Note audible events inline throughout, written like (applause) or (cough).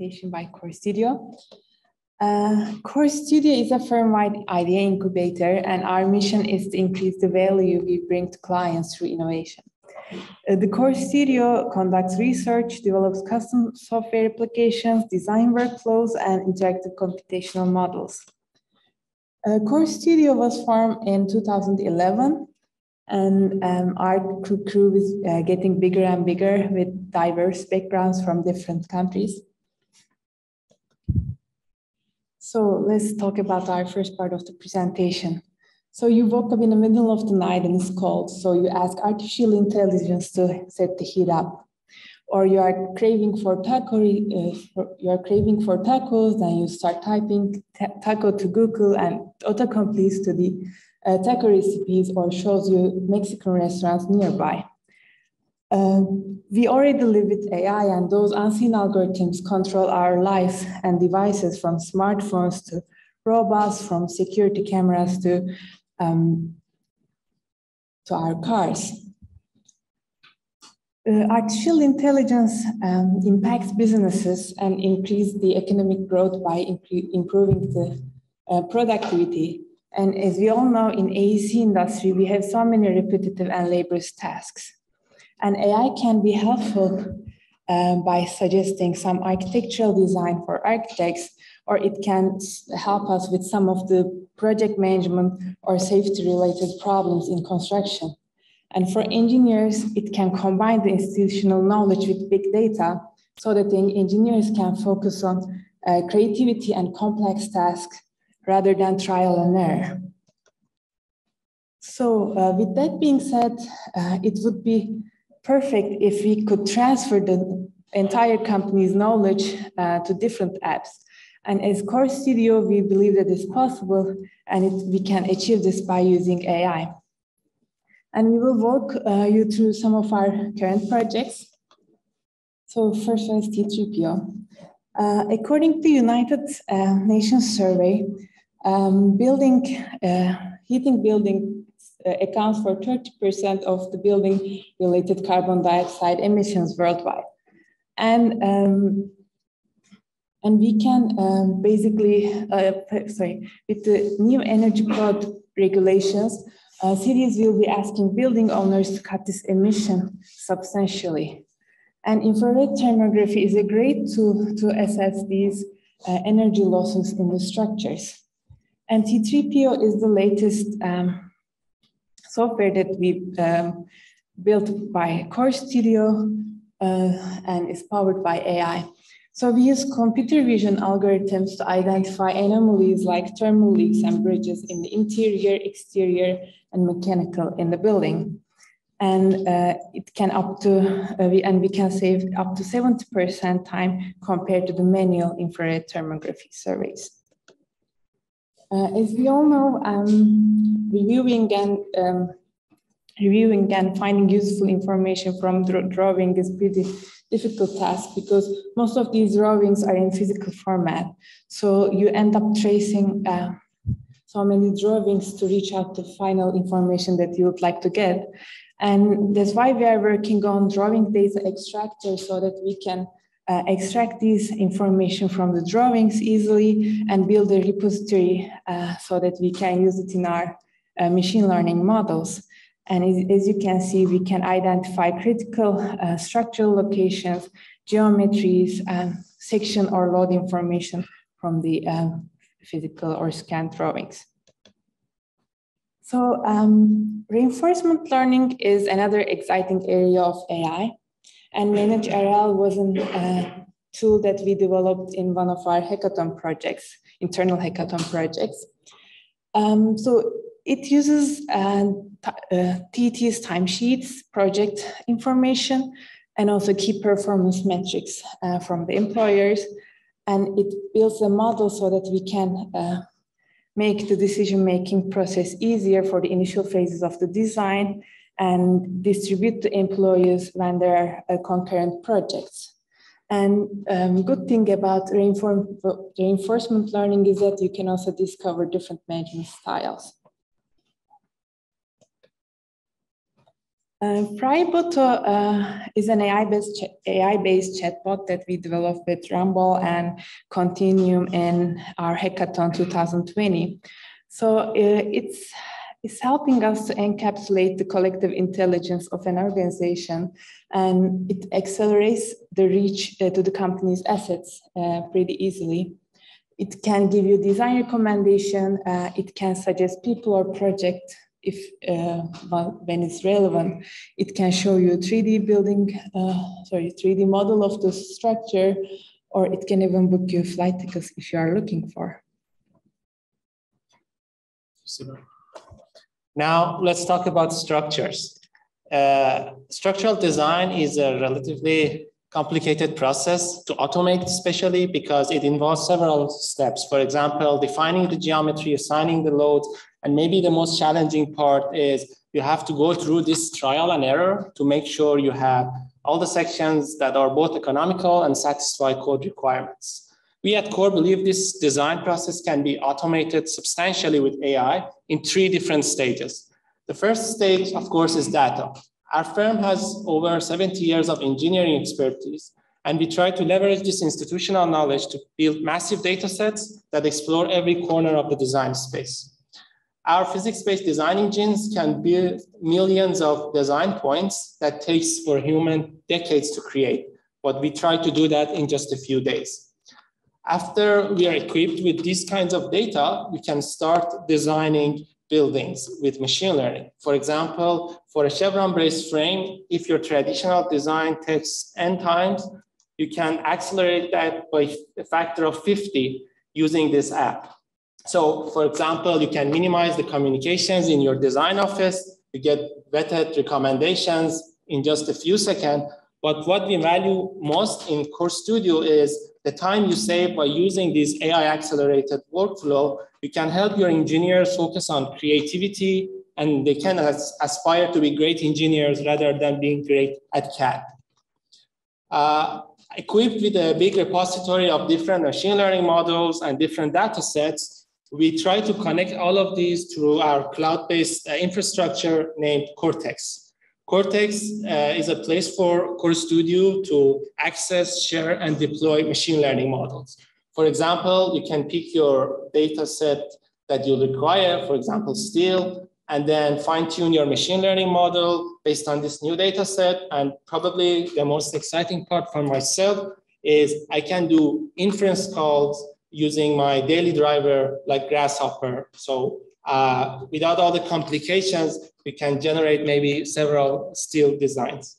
presentation by Core Studio. Uh, Core Studio is a firm-wide idea incubator and our mission is to increase the value we bring to clients through innovation. Uh, the Core Studio conducts research, develops custom software applications, design workflows, and interactive computational models. Uh, Core Studio was formed in 2011 and um, our crew is uh, getting bigger and bigger with diverse backgrounds from different countries. So let's talk about our first part of the presentation. So you woke up in the middle of the night and it's cold. So you ask artificial intelligence to set the heat up. Or you are craving for taco, uh, you are craving for tacos, then you start typing taco to Google and autocompletes to the uh, taco recipes or shows you Mexican restaurants nearby. Uh, we already live with AI and those unseen algorithms control our lives and devices from smartphones to robots, from security cameras to, um, to our cars. Uh, artificial intelligence um, impacts businesses and increase the economic growth by improving the uh, productivity and as we all know, in AEC industry, we have so many repetitive and laborious tasks. And AI can be helpful um, by suggesting some architectural design for architects, or it can help us with some of the project management or safety related problems in construction. And for engineers, it can combine the institutional knowledge with big data so that the engineers can focus on uh, creativity and complex tasks rather than trial and error. So uh, with that being said, uh, it would be perfect if we could transfer the entire company's knowledge uh, to different apps. And as Core Studio, we believe that it's possible and it, we can achieve this by using AI. And we will walk uh, you through some of our current projects. So first one is T3PO. Uh, according to United uh, Nations survey, um, building, uh, heating building accounts for 30% of the building related carbon dioxide emissions worldwide. And, um, and we can um, basically, uh, sorry, with the new energy code regulations, uh, cities will be asking building owners to cut this emission substantially. And infrared thermography is a great tool to assess these uh, energy losses in the structures. And T3PO is the latest um, software that we um, built by Core Studio uh, and is powered by AI. So we use computer vision algorithms to identify anomalies like thermal leaks and bridges in the interior, exterior, and mechanical in the building. And uh, it can up to, uh, we, and we can save up to 70% time compared to the manual infrared thermography surveys. Uh, as we all know, um, reviewing and um, reviewing and finding useful information from drawing is pretty difficult task because most of these drawings are in physical format. So you end up tracing uh, so many drawings to reach out to final information that you would like to get. And that's why we are working on drawing data extractor so that we can uh, extract this information from the drawings easily and build a repository uh, so that we can use it in our uh, machine learning models. And as, you can see, we can identify critical uh, structural locations, geometries, and section or load information from the um, physical or scan drawings. So um, reinforcement learning is another exciting area of AI. And Manage RL was a uh, tool that we developed in one of our hackathon projects, internal hackathon projects. Um, so it uses uh, uh, TT's timesheets, project information, and also key performance metrics uh, from the employers. And it builds a model so that we can uh, make the decision-making process easier for the initial phases of the design and distribute to employees when there are uh, concurrent projects. And um, good thing about reinforcement learning is that you can also discover different management styles. Uh, uh, is an AI-based AI-based chatbot that we developed with Rumble and Continuum in our hackathon 2020. So uh, it's it's helping us to encapsulate the collective intelligence of an organization and it accelerates the reach uh, to the company's assets uh, pretty easily. It can give you design recommendation, uh, it can suggest people or project if uh, when it's relevant, it can show you a 3D building, uh, sorry, 3D model of the structure, or it can even book you flight tickets if you are looking for. Now let's talk about structures. Uh, structural design is a relatively complicated process to automate, especially because it involves several steps. For example, defining the geometry, assigning the loads, and maybe the most challenging part is you have to go through this trial and error to make sure you have all the sections that are both economical and satisfy code requirements. We at Core believe this design process can be automated substantially with AI in three different stages. The first stage, of course, is data. Our firm has over 70 years of engineering expertise, and we try to leverage this institutional knowledge to build massive data sets that explore every corner of the design space. Our physics-based design engines can build millions of design points that takes for human decades to create, but we try to do that in just a few days. After we are equipped with these kinds of data, we can start designing buildings with machine learning. For example, for a chevron brace frame, if your traditional design takes n times, you can accelerate that by a factor of 50 using this app. So for example, you can minimize the communications in your design office, you get vetted recommendations in just a few seconds. But what we value most in Core Studio is the time you save by using this AI accelerated workflow. You can help your engineers focus on creativity and they can as, aspire to be great engineers rather than being great at CAD. Uh, equipped with a big repository of different machine learning models and different data sets, we try to connect all of these through our cloud-based uh, infrastructure named Cortex. Cortex uh, is a place for Core Studio to access, share, and deploy machine learning models. For example, you can pick your data set that you require, for example, steel, and then fine tune your machine learning model based on this new data set. And probably the most exciting part for myself is I can do inference calls using my daily driver like Grasshopper. So uh, without all the complications, we can generate maybe several steel designs.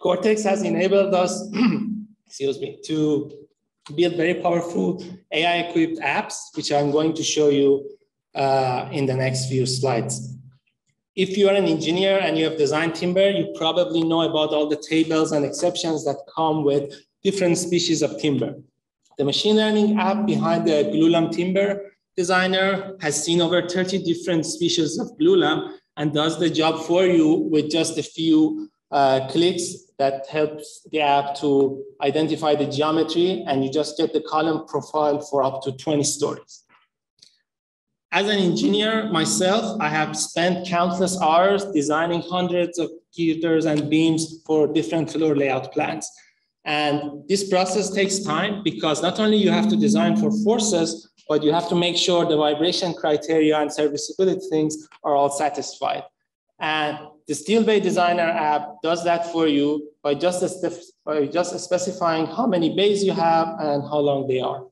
Cortex has enabled us, (clears throat) excuse me, to build very powerful AI-equipped apps, which I'm going to show you uh, in the next few slides. If you are an engineer and you have designed timber, you probably know about all the tables and exceptions that come with different species of timber. The machine learning app behind the glulam timber designer has seen over 30 different species of glulam and does the job for you with just a few uh, clicks that helps the app to identify the geometry and you just get the column profile for up to 20 stories. As an engineer myself, I have spent countless hours designing hundreds of girders and beams for different floor layout plans. And this process takes time because not only you have to design for forces, but you have to make sure the vibration criteria and serviceability things are all satisfied. And the Steel Bay Designer app does that for you by just, by just specifying how many bays you have and how long they are.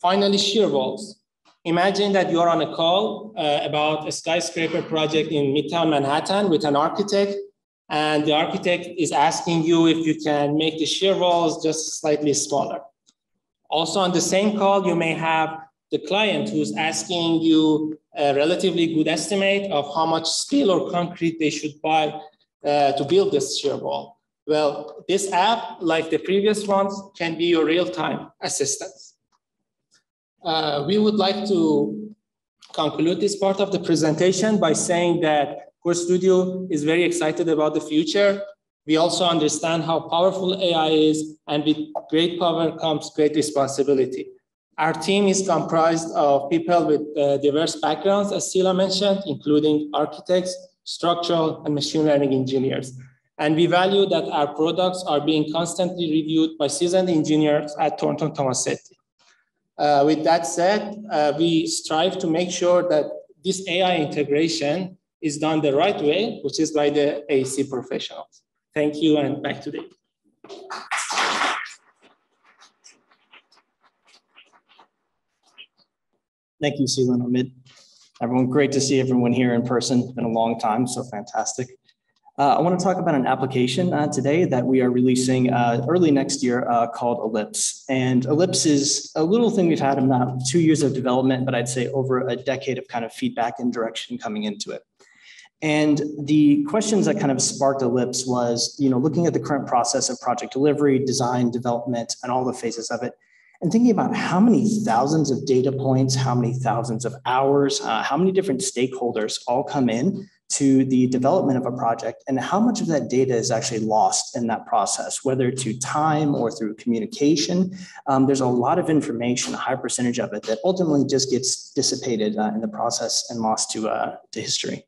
Finally, shear walls. Imagine that you're on a call uh, about a skyscraper project in Midtown Manhattan with an architect and the architect is asking you if you can make the shear walls just slightly smaller. Also on the same call, you may have the client who's asking you a relatively good estimate of how much steel or concrete they should buy uh, to build this shear wall. Well, this app, like the previous ones, can be your real-time assistance. Uh, we would like to conclude this part of the presentation by saying that Core Studio is very excited about the future. We also understand how powerful AI is, and with great power comes great responsibility. Our team is comprised of people with uh, diverse backgrounds, as Sila mentioned, including architects, structural, and machine learning engineers. And we value that our products are being constantly reviewed by seasoned engineers at Thornton Tomasetti. Uh, with that said, uh, we strive to make sure that this AI integration is done the right way, which is by the AC professionals. Thank you, and back to Dave. Thank you, Sila and Omid. Everyone, great to see everyone here in person. It's been a long time, so fantastic. Uh, I want to talk about an application uh, today that we are releasing uh, early next year uh, called Ellipse. And Ellipse is a little thing we've had about two years of development, but I'd say over a decade of kind of feedback and direction coming into it. And the questions that kind of sparked Ellipse was, you know, looking at the current process of project delivery, design, development, and all the phases of it, and thinking about how many thousands of data points, how many thousands of hours, uh, how many different stakeholders all come in to the development of a project and how much of that data is actually lost in that process, whether to time or through communication. Um, there's a lot of information, a high percentage of it that ultimately just gets dissipated uh, in the process and lost to, uh, to history.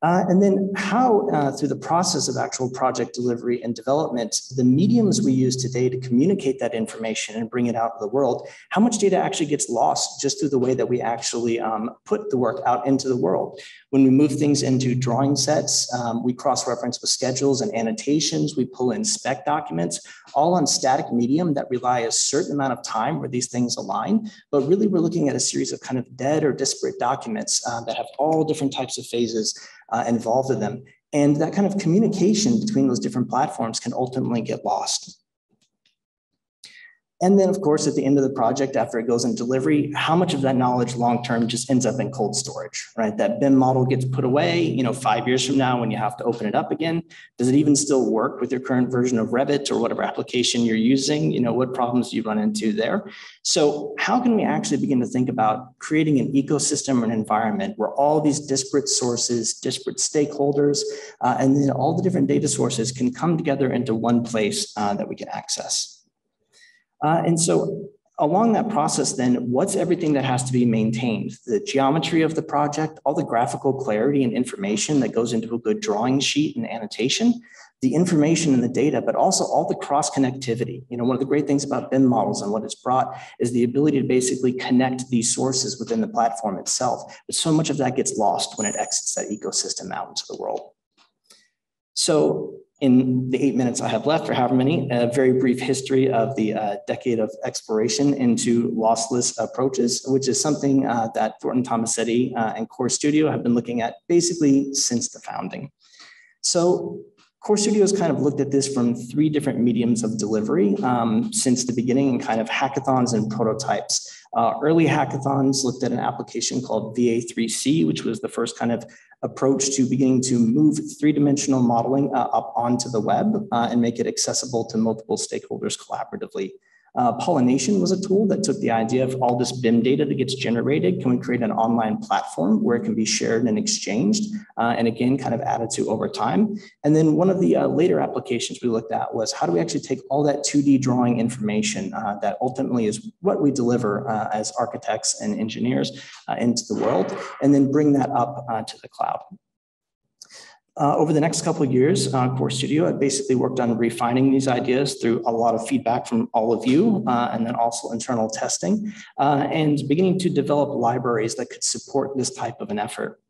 Uh, and then how, uh, through the process of actual project delivery and development, the mediums we use today to communicate that information and bring it out to the world, how much data actually gets lost just through the way that we actually um, put the work out into the world. When we move things into drawing sets, um, we cross-reference with schedules and annotations, we pull in spec documents, all on static medium that rely a certain amount of time where these things align. But really, we're looking at a series of kind of dead or disparate documents uh, that have all different types of phases uh, involved in them. And that kind of communication between those different platforms can ultimately get lost. And then, of course, at the end of the project, after it goes in delivery, how much of that knowledge long term just ends up in cold storage, right? That BIM model gets put away, you know, five years from now when you have to open it up again. Does it even still work with your current version of Revit or whatever application you're using? You know, what problems do you run into there? So, how can we actually begin to think about creating an ecosystem or an environment where all these disparate sources, disparate stakeholders, uh, and then all the different data sources can come together into one place uh, that we can access? Uh, and so along that process, then what's everything that has to be maintained? The geometry of the project, all the graphical clarity and information that goes into a good drawing sheet and annotation, the information and the data, but also all the cross connectivity. You know, one of the great things about BIM models and what it's brought is the ability to basically connect these sources within the platform itself. But so much of that gets lost when it exits that ecosystem out into the world. So in the eight minutes I have left, or however many, a very brief history of the uh, decade of exploration into lossless approaches, which is something uh, that Thornton Tomasetti uh, and Core Studio have been looking at basically since the founding. So Core Studio has kind of looked at this from three different mediums of delivery um, since the beginning and kind of hackathons and prototypes. Uh, early hackathons looked at an application called VA3C, which was the first kind of approach to beginning to move three-dimensional modeling uh, up onto the web uh, and make it accessible to multiple stakeholders collaboratively. Uh, pollination was a tool that took the idea of all this BIM data that gets generated. Can we create an online platform where it can be shared and exchanged? Uh, and again, kind of added to over time. And then one of the uh, later applications we looked at was how do we actually take all that 2D drawing information uh, that ultimately is what we deliver uh, as architects and engineers uh, into the world, and then bring that up to the cloud. Uh, over the next couple of years, uh, Core Studio, I basically worked on refining these ideas through a lot of feedback from all of you, uh, and then also internal testing, uh, and beginning to develop libraries that could support this type of an effort.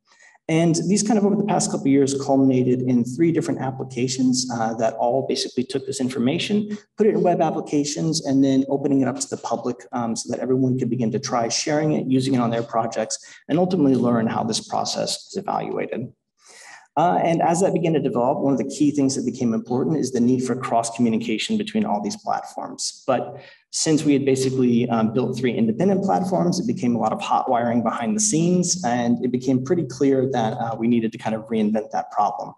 And these kind of over the past couple of years culminated in three different applications uh, that all basically took this information, put it in web applications, and then opening it up to the public um, so that everyone could begin to try sharing it, using it on their projects, and ultimately learn how this process is evaluated. Uh, and as that began to develop, one of the key things that became important is the need for cross communication between all these platforms. But since we had basically um, built three independent platforms, it became a lot of hot wiring behind the scenes, and it became pretty clear that uh, we needed to kind of reinvent that problem.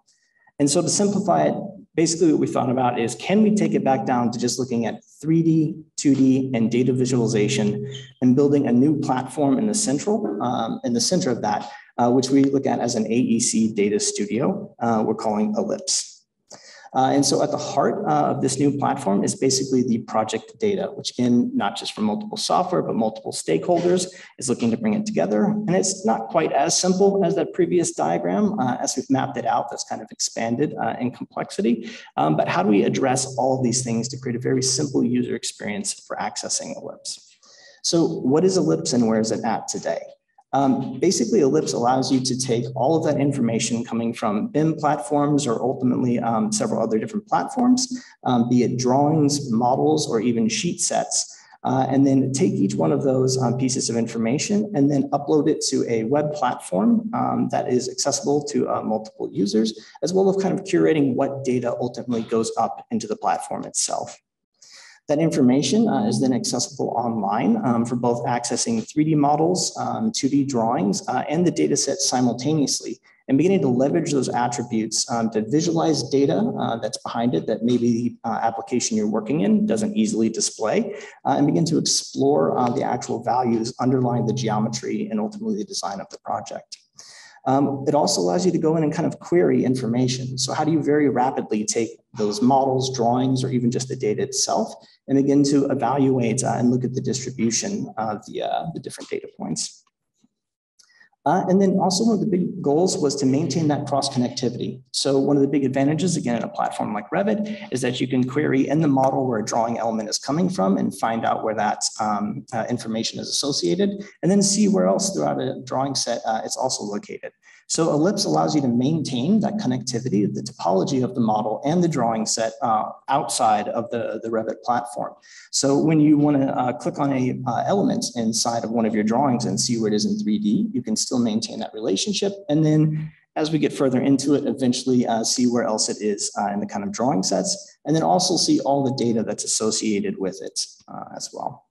And so to simplify it, basically what we thought about is can we take it back down to just looking at 3D, 2D, and data visualization and building a new platform in the central, um, in the center of that uh, which we look at as an AEC data studio. Uh, we're calling Ellipse. Uh, and so at the heart of this new platform is basically the project data, which again, not just from multiple software, but multiple stakeholders is looking to bring it together. And it's not quite as simple as that previous diagram. As we've mapped it out, that's kind of expanded in complexity. Um, but how do we address all of these things to create a very simple user experience for accessing Ellipse? So what is Ellipse and where is it at today? Um, basically, Ellipse allows you to take all of that information coming from BIM platforms or ultimately um, several other different platforms, um, be it drawings, models, or even sheet sets, uh, and then take each one of those um, pieces of information and then upload it to a web platform um, that is accessible to uh, multiple users, as well as kind of curating what data ultimately goes up into the platform itself. That information uh, is then accessible online um, for both accessing 3D models, um, 2D drawings, uh, and the data set simultaneously, and beginning to leverage those attributes um, to visualize data uh, that's behind it that maybe the uh, application you're working in doesn't easily display, uh, and begin to explore uh, the actual values underlying the geometry and ultimately the design of the project. Um, it also allows you to go in and kind of query information. So how do you very rapidly take those models, drawings, or even just the data itself and begin to evaluate uh, and look at the distribution of the, uh, the different data points? Uh, and then also one of the big goals was to maintain that cross connectivity. So one of the big advantages, again, in a platform like Revit, is that you can query in the model where a drawing element is coming from and find out where that um, uh, information is associated, and then see where else throughout a drawing set uh, it's also located. So Ellipse allows you to maintain that connectivity, the topology of the model and the drawing set uh, outside of the, the Revit platform. So when you want to uh, click on a uh, element inside of one of your drawings and see where it is in 3D, you can still maintain that relationship. And then as we get further into it, eventually uh, see where else it is uh, in the kind of drawing sets, and then also see all the data that's associated with it uh, as well.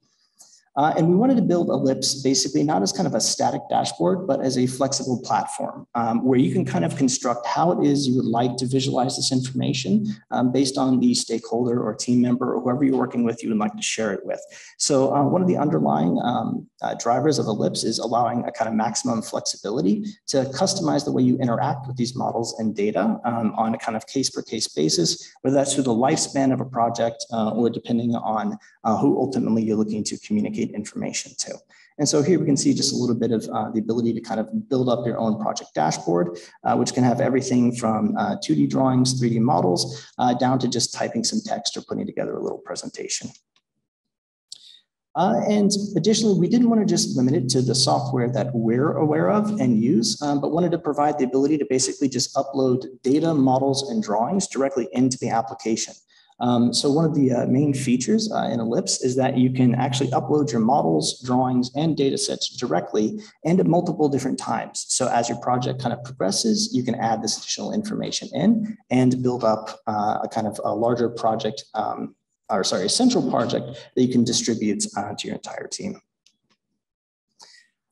Uh, and we wanted to build Ellipse basically not as kind of a static dashboard, but as a flexible platform um, where you can kind of construct how it is you would like to visualize this information um, based on the stakeholder or team member or whoever you're working with you would like to share it with. So uh, one of the underlying um, uh, drivers of Ellipse is allowing a kind of maximum flexibility to customize the way you interact with these models and data um, on a kind of case per case basis, whether that's through the lifespan of a project uh, or depending on uh, who ultimately you're looking to communicate information to. And so here we can see just a little bit of uh, the ability to kind of build up your own project dashboard, uh, which can have everything from uh, 2D drawings, 3D models, uh, down to just typing some text or putting together a little presentation. Uh, and additionally, we didn't want to just limit it to the software that we're aware of and use, um, but wanted to provide the ability to basically just upload data, models, and drawings directly into the application. Um, so one of the uh, main features uh, in Ellipse is that you can actually upload your models, drawings, and data sets directly and at multiple different times. So as your project kind of progresses, you can add this additional information in and build up uh, a kind of a larger project, um, or sorry, a central project that you can distribute uh, to your entire team.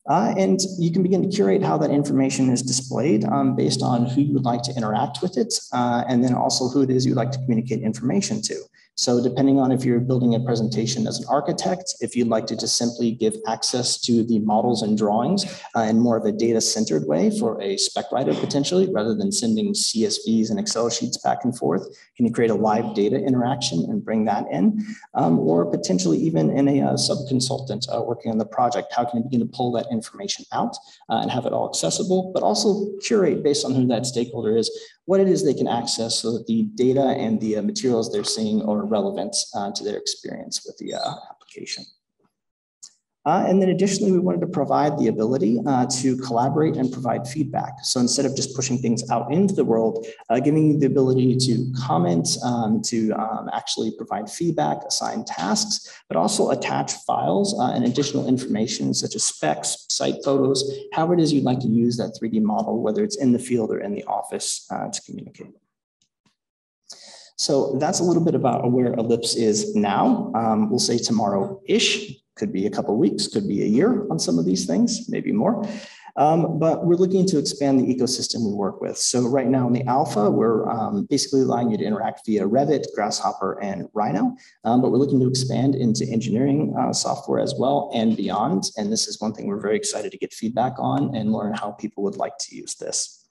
Uh, and you can begin to curate how that information is displayed um, based on who you would like to interact with it, uh, and then also who it is you'd like to communicate information to. So depending on if you're building a presentation as an architect, if you'd like to just simply give access to the models and drawings uh, in more of a data centered way for a spec writer potentially, rather than sending CSVs and Excel sheets back and forth, can you create a live data interaction and bring that in? Um, or potentially even in a uh, sub-consultant uh, working on the project, how can you begin to pull that information out uh, and have it all accessible, but also curate based on who that stakeholder is, what it is they can access so that the data and the uh, materials they're seeing are relevant uh, to their experience with the uh, application. Uh, and then additionally, we wanted to provide the ability uh, to collaborate and provide feedback. So instead of just pushing things out into the world, uh, giving you the ability to comment, um, to um, actually provide feedback, assign tasks, but also attach files uh, and additional information such as specs, site photos, however it is you'd like to use that 3D model, whether it's in the field or in the office uh, to communicate. So that's a little bit about where Ellipse is now. Um, we'll say tomorrow-ish could be a couple weeks, could be a year on some of these things, maybe more. Um, but we're looking to expand the ecosystem we work with. So right now in the alpha, we're um, basically allowing you to interact via Revit, Grasshopper, and Rhino. Um, but we're looking to expand into engineering uh, software as well and beyond. And this is one thing we're very excited to get feedback on and learn how people would like to use this.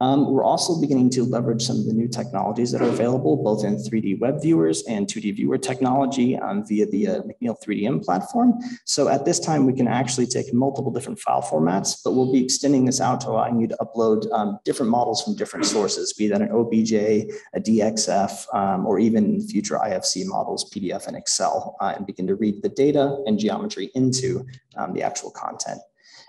Um, we're also beginning to leverage some of the new technologies that are available, both in 3D web viewers and 2D viewer technology um, via the uh, McNeel 3DM platform. So at this time, we can actually take multiple different file formats, but we'll be extending this out to allowing you to upload um, different models from different sources, be that an OBJ, a DXF, um, or even future IFC models, PDF and Excel, uh, and begin to read the data and geometry into um, the actual content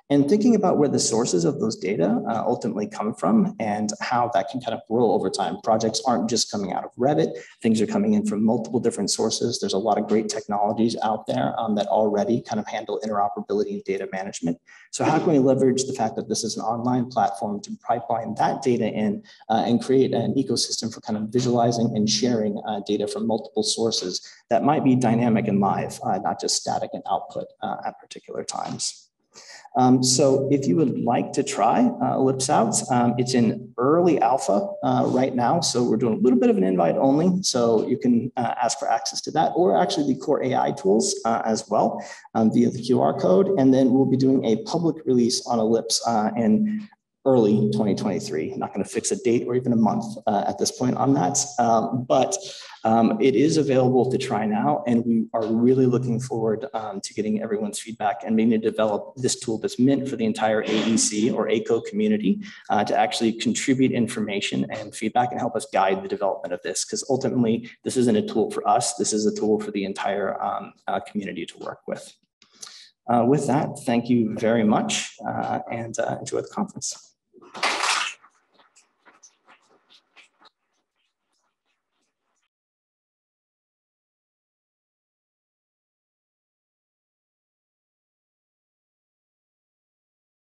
and thinking about where the sources of those data uh, ultimately come from and how that can kind of grow over time. Projects aren't just coming out of Revit, things are coming in from multiple different sources. There's a lot of great technologies out there um, that already kind of handle interoperability and data management. So how can we leverage the fact that this is an online platform to pipeline that data in uh, and create an ecosystem for kind of visualizing and sharing uh, data from multiple sources that might be dynamic and live, uh, not just static and output uh, at particular times. Um, so if you would like to try uh, Ellipse out, um, it's in early alpha uh, right now. So we're doing a little bit of an invite only. So you can uh, ask for access to that or actually the core AI tools uh, as well um, via the QR code. And then we'll be doing a public release on Ellipse uh, in early 2023. I'm not going to fix a date or even a month uh, at this point on that, um, but um, it is available to try now, and we are really looking forward um, to getting everyone's feedback and being to develop this tool that's meant for the entire AEC or AECO community uh, to actually contribute information and feedback and help us guide the development of this, because ultimately this isn't a tool for us, this is a tool for the entire um, uh, community to work with. Uh, with that, thank you very much uh, and uh, enjoy the conference.